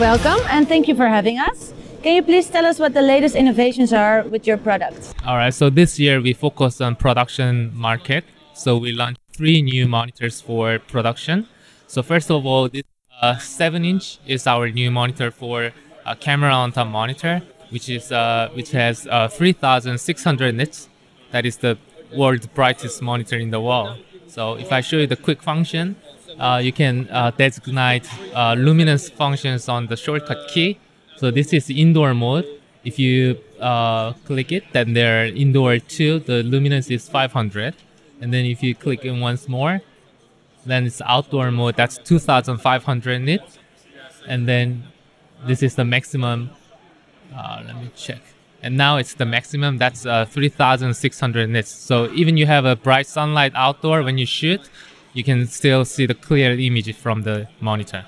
Welcome and thank you for having us. Can you please tell us what the latest innovations are with your products? All right, so this year we focus on production market. So we launched three new monitors for production. So first of all, this uh, seven inch is our new monitor for a camera on top monitor, which is uh, which has uh, 3,600 nits. That is the world's brightest monitor in the world. So if I show you the quick function, uh, you can uh, designate uh, luminance functions on the shortcut key. So this is indoor mode. If you uh, click it, then there indoor two, the luminance is 500. And then if you click it once more, then it's outdoor mode. That's 2,500 nits. And then this is the maximum. Uh, let me check. And now it's the maximum. That's uh, 3,600 nits. So even you have a bright sunlight outdoor when you shoot, you can still see the clear image from the monitor.